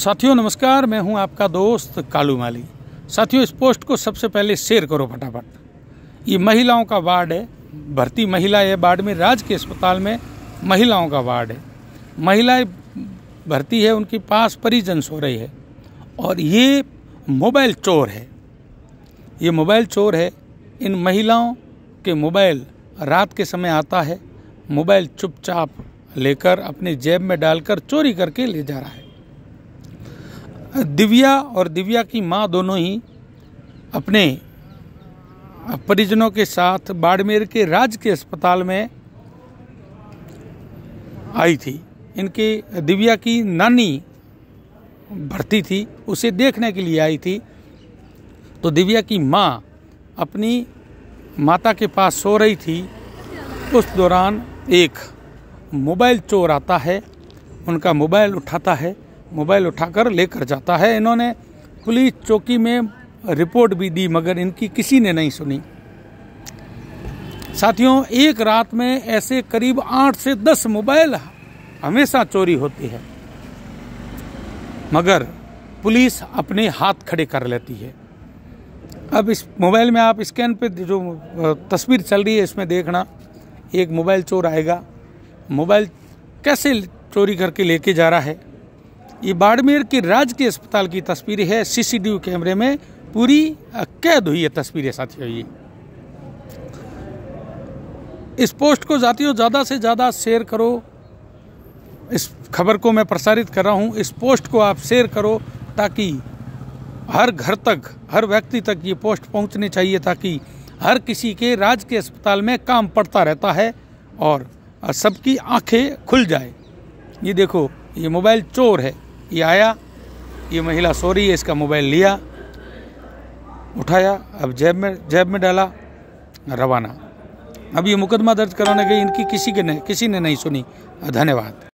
साथियों, नमस्कार, मैं हूँ आपका दोस्त कालू माली। साथियों, इस पोस्ट को सबसे पहले शेयर करो फटाफट। ये महिलाओं का वार्ड है, भर्ती महिला है, वार्ड में राज के अस्पताल में महिलाओं का वार्ड है। महिलाएँ भर्ती है, उनके पास परिजन सो रही है, और ये मोबाइल चोर है। ये मोबाइल चोर है, इन महिलाओं के मोबाइल रात के समय आता है, मोबाइल चुपचाप लेकर अपने जेब में डालकर चोरी करके ले जा रहा है। दिव्या और दिव्या की माँ दोनों ही अपने परिजनों के साथ बाड़मेर के राज के अस्पताल में आई थी। इनके दिव्या की नानी भर्ती थी, उसे देखने के लिए आई थी। तो दिव्या की माँ अपनी माता के पास सो रही थी। उस दौरान एक मोबाइल चोर आता है, उनका मोबाइल उठाता है। मोबाइल उठाकर लेकर जाता है। इन्होंने पुलिस चौकी में रिपोर्ट भी दी, मगर इनकी किसी ने नहीं सुनी। साथियों, एक रात में ऐसे करीब आठ से दस मोबाइल हमेशा चोरी होती है, मगर पुलिस अपने हाथ खड़े कर लेती है। अब इस मोबाइल में आप स्कैन पे जो तस्वीर चल रही है, इसमें देखना, एक मोबाइल चोर आएगा। मोबाइल कैसे चोरी करके लेके जा रहा है? ये बाड़मेर के राजकीय अस्पताल की तस्वीर है। सीसीटीवी कैमरे में पूरी कैद हुई है तस्वीरें, साथियों ये। इस पोस्ट को जातियों ज़्यादा से ज़्यादा शेयर करो। इस खबर को मैं प्रसारित कर रहा हूँ। इस पोस्ट को आप शेयर करो ताकि हर घर तक, हर व्यक्ति तक ये पोस्ट पहुँचनी चाहिए ताकि हर किसी के राज के अस्पताल में काम पड़ता रहता है और सबकी आँखें खुल जाए। ये देखो, ये मोबाइल चोर है। ये आया, ये महिला सो रही है, इसका मोबाइल लिया, उठाया, अब जेब में जेब में डाला, रवाना। अब ये मुकदमा दर्ज कराने गई, इनकी किसी के नहीं, किसी ने नहीं सुनी। धन्यवाद।